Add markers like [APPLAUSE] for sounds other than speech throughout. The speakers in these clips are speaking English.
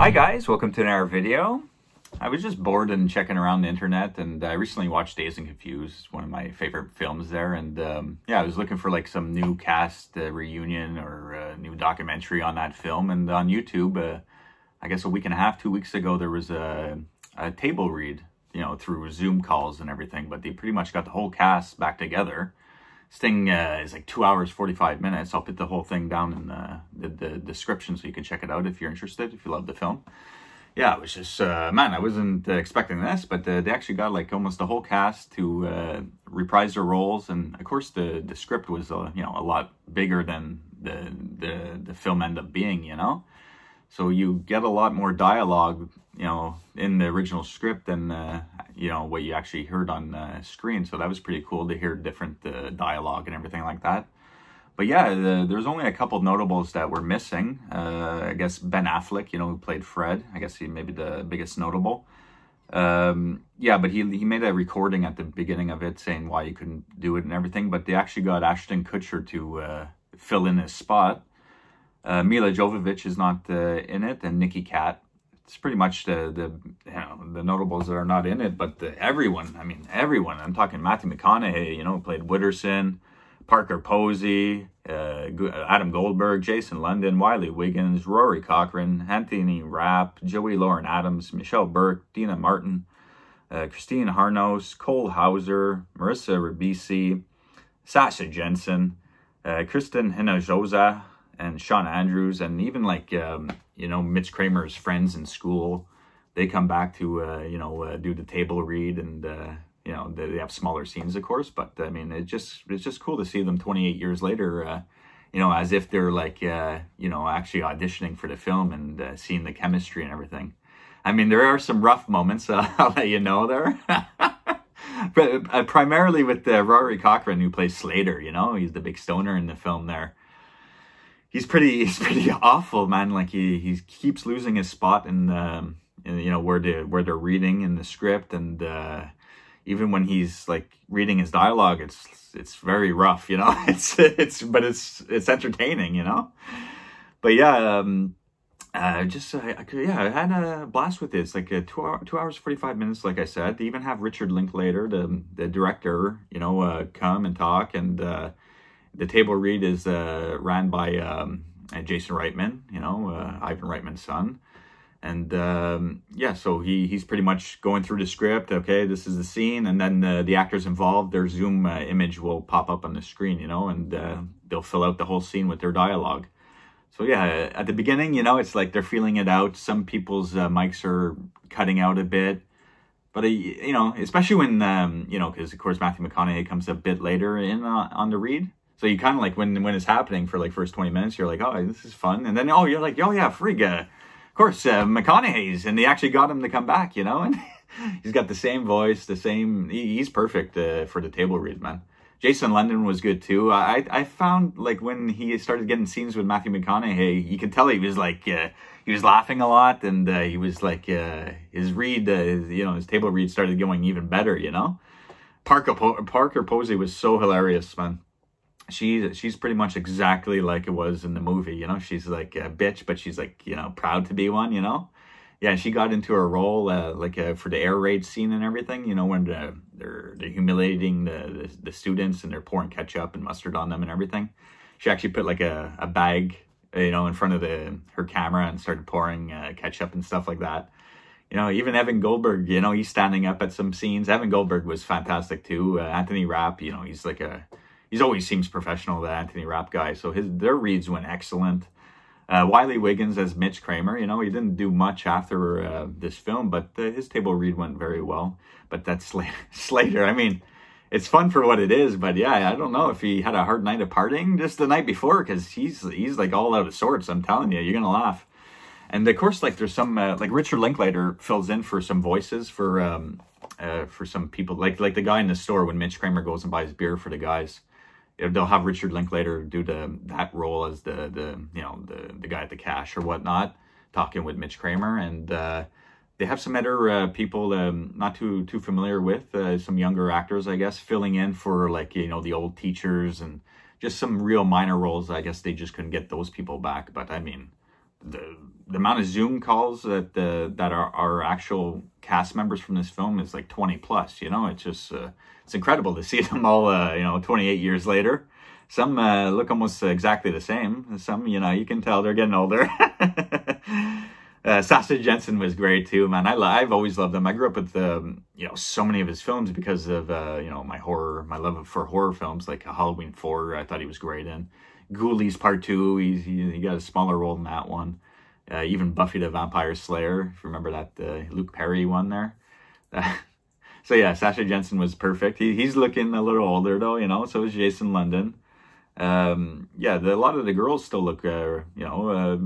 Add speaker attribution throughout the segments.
Speaker 1: Hi guys, welcome to another video. I was just bored and checking around the internet and I recently watched Dazed and Confused, one of my favorite films there. And um, yeah, I was looking for like some new cast uh, reunion or a new documentary on that film. And on YouTube, uh, I guess a week and a half, two weeks ago, there was a, a table read, you know, through Zoom calls and everything. But they pretty much got the whole cast back together. This thing uh, is like two hours, 45 minutes. I'll put the whole thing down in the, the, the description so you can check it out if you're interested, if you love the film. Yeah, it was just uh, man, I wasn't uh, expecting this, but uh, they actually got like almost the whole cast to uh, reprise their roles, and of course the the script was uh, you know a lot bigger than the the the film ended up being, you know, so you get a lot more dialogue, you know, in the original script than you know what you actually heard on the screen. So that was pretty cool to hear different dialogue and everything like that but yeah, the, there's only a couple notables that were missing. Uh, I guess Ben Affleck, you know, who played Fred. I guess he may be the biggest notable. Um, yeah, but he he made a recording at the beginning of it saying why he couldn't do it and everything. But they actually got Ashton Kutcher to uh, fill in his spot. Uh, Milla Jovovich is not uh, in it, and Nicky Katt. It's pretty much the the you know the notables that are not in it, but the, everyone. I mean, everyone. I'm talking Matthew McConaughey. You know, played Wooderson. Parker Posey, uh, Adam Goldberg, Jason London, Wiley Wiggins, Rory Cochrane, Anthony Rapp, Joey Lauren Adams, Michelle Burke, Deena Martin, uh, Christine Harnos, Cole Hauser, Marissa Ribisi, Sasha Jensen, uh, Christin Hinojosa, and Shawn Andrews, and even like, um, you know, Mitch Kramer's friends in school. They come back to, uh, you know, uh, do the table read and uh, you know they, have smaller scenes of course but i mean it just it's just cool to see them 28 years later uh, you know as if they're like uh, you know actually auditioning for the film and uh, seeing the chemistry and everything i mean there are some rough moments [LAUGHS] i'll let you know there [LAUGHS] but primarily with uh, rory cochrane who plays slater you know he's the big stoner in the film there he's pretty [LAUGHS] he's pretty awful man like he he keeps losing his spot in the in, you know where they where they're reading in the script and uh even when he's like reading his dialogue, it's it's very rough, you know. [LAUGHS] It's it's but it's it's entertaining, you know. But yeah, um, uh, just uh, yeah, I had a blast with this. Like a two hour, two hours forty five minutes. Like I said, they even have Richard Linklater, the the director, you know, uh, come and talk. And uh, the table read is uh, ran by um, Jason Reitman, you know, uh, Ivan Reitman's son and um, yeah, so he he's pretty much going through the script. Okay, this is the scene, and then uh, the actors involved, their Zoom uh, image will pop up on the screen, you know, and uh, they'll fill out the whole scene with their dialogue. So yeah, at the beginning, you know, it's like they're feeling it out. Some people's uh, mics are cutting out a bit, but uh, you know, especially when um, you know, because of course Matthew McConaughey comes a bit later in uh, on the read. So you kind of like when when it's happening for like first twenty minutes, you're like, oh, this is fun, and then oh, you're like, oh yeah, frig of course, uh, McConaughey's, and they actually got him to come back, you know, [LAUGHS] and he's got the same voice, the same, he, he's perfect uh, for the table read, man. Jason London was good too. I I found like when he started getting scenes with Matthew McConaughey, you could tell he was like uh, he was laughing a lot, and uh, he was like uh, his read, uh, his, you know, his table read started going even better. You know, Parker po- Parker Posey was so hilarious, man she's she's pretty much exactly like it was in the movie. You know, she's like a bitch, but she's like you know proud to be one. You know, yeah. She got into her role uh, like uh, for the air raid scene and everything. You know, when the, they're they're humiliating the, the, the students and they're pouring ketchup and mustard on them and everything. She actually put like a a bag you know in front of the her camera and started pouring uh, ketchup and stuff like that. You know, even Evan Goldberg, you know, he's standing up at some scenes. Evan Goldberg was fantastic too. Uh, Anthony Rapp, you know, he's like a he's always seems professional, that Anthony Rapp guy. So his their reads went excellent. Uh, Wiley Wiggins as Mitch Kramer, you know, he didn't do much after uh, this film, but uh, his table read went very well. But that's [LAUGHS] Slater, Slater. I mean, it's fun for what it is, but yeah, I don't know if he had a hard night of partying just the night before because he's he's like all out of sorts. I'm telling you, you're gonna laugh. And of course, like there's some uh, like Richard Linklater fills in for some voices for um uh, for some people, like like the guy in the store when Mitch Kramer goes and buys beer for the guys they'll have Richard Linklater do the that role as the the you know the the guy at the cash or whatnot, talking with Mitch Kramer, and uh, they have some other uh, people um, not too too familiar with uh, some younger actors, I guess, filling in for like you know the old teachers and just some real minor roles. I guess they just couldn't get those people back, but I mean, the the amount of Zoom calls that the that are our actual cast members from this film is like 20 plus. You know, it's just uh, it's incredible to [LAUGHS] see them all. Uh, you know, 28 years later, some uh, look almost exactly the same. Some, you know, you can tell they're getting older. [LAUGHS] uh, Sasha Jensen was great too, man. I I've always loved him. I grew up with um, you know so many of his films because of uh, you know my horror, my love for horror films like Halloween Four. I thought he was great in Ghoulies Part Two. He's he, he got a smaller role in that one. Uh, even Buffy the Vampire Slayer, if you remember that uh, Luke Perry one there. [LAUGHS] so yeah, Sasha Jensen was perfect. He, he's looking a little older though, you know. So is Jason London. Um, yeah, the, a lot of the girls still look, uh, you know, uh,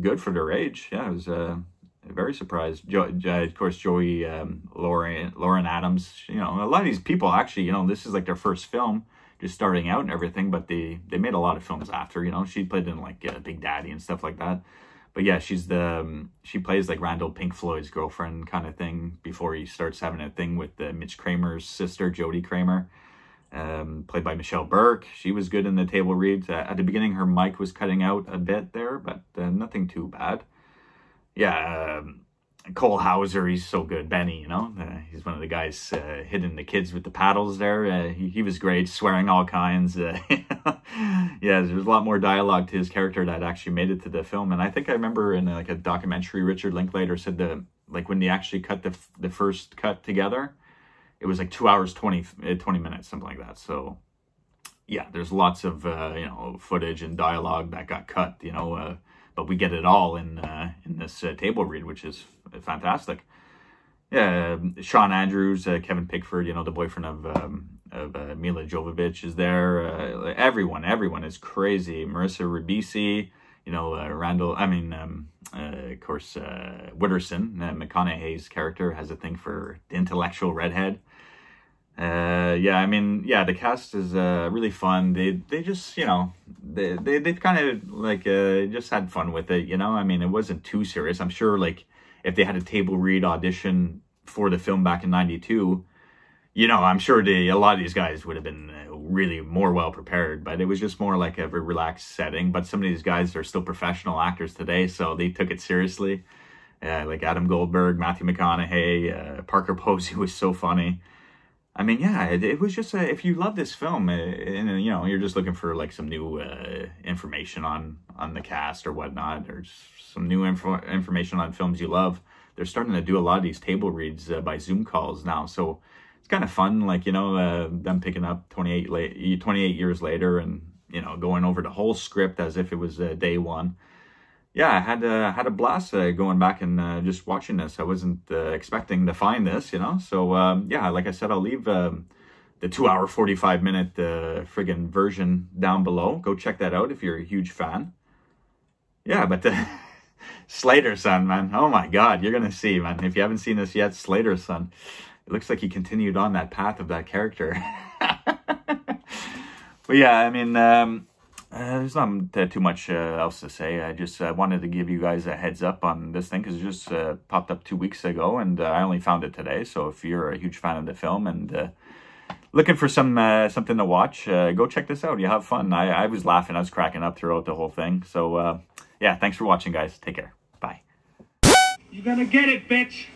Speaker 1: good for their age. Yeah, I was uh, very surprised. Jo- of course, Joey, um, Lauren, Lauren Adams. You know, a lot of these people actually, you know, this is like their first film, just starting out and everything. But they they made a lot of films after. You know, she played in like uh, Big Daddy and stuff like that but yeah, she's the um, she plays like Randall Pink Floyd's girlfriend kind of thing before he starts having a thing with uh, Mitch Kramer's sister, Jodie Kramer, um, played by Michelle Burke. She was good in the table reads. Uh, at the beginning, her mic was cutting out a bit there, but uh, nothing too bad. Yeah, um, Cole Hauser, he's so good. Benny, you know, uh, he's one of the guys uh, hitting the kids with the paddles there. Uh, he, he was great, swearing all kinds. Uh, [LAUGHS] yeah, there's a lot more dialogue to his character that actually made it to the film. And I think I remember in like a documentary, Richard Linklater said that like when they actually cut the the first cut together, it was like two hours 20, uh, 20 minutes, something like that. So yeah, there's lots of uh, you know footage and dialogue that got cut. You know but we get it all in uh, in this uh, table read, which is fantastic. Yeah, um, Shawn Andrews, uh, Kevin Pickford, you know the boyfriend of um, of uh, Milla Jovovich is there. Uh, everyone, everyone is crazy. Marissa Ribisi, you know uh, Randall. I mean, um, of course, Wooderson, McConaughey's character, has a thing for the intellectual redhead uh yeah i mean yeah the cast is uh really fun they they just you know they they, they've kind of like uh just had fun with it you know i mean it wasn't too serious i'm sure like if they had a table read audition for the film back in 92 you know i'm sure a lot of these guys would have been uh, really more well prepared but it was just more like a relaxed setting. But some of these guys are still professional actors today so they took it seriously. Uh, like adam goldberg matthew mcconaughey uh, parker posey [LAUGHS] was so funny I mean, yeah, it, it was just a, if you love this film uh, and you know you're just looking for like some new uh, information on on the cast or whatnot, or some new info, information on films you love. They're starting to do a lot of these table reads uh, by Zoom calls now, so it's kind of fun. Like you know, uh, them picking up 28 late, 28 years later, and you know going over the whole script as if it was uh, day one yeah, I had had a blast uh, going back and uh, just watching this. I wasn't uh, expecting to find this, you know. So um, yeah, like I said, I'll leave um, the two hour forty five minute uh, friggin' version down below. Go check that out if you're a huge fan. Yeah, but the [LAUGHS] Slater son, man. Oh my God, you're gonna see, man. If you haven't seen this yet, Slater son. It looks like he continued on that path of that character. [LAUGHS] but yeah, I mean. Um, uh, there's not too much uh, else to say. I just uh, wanted to give you guys a heads up on this thing because it just uh, popped up two weeks ago and uh, I only found it today. So if you're a huge fan of the film and uh, looking for some something to watch, go check this out. You have fun. I, I was laughing. I was cracking up throughout the whole thing. So yeah, thanks for watching, guys. Take care. Bye.
Speaker 2: You're gonna get it, bitch.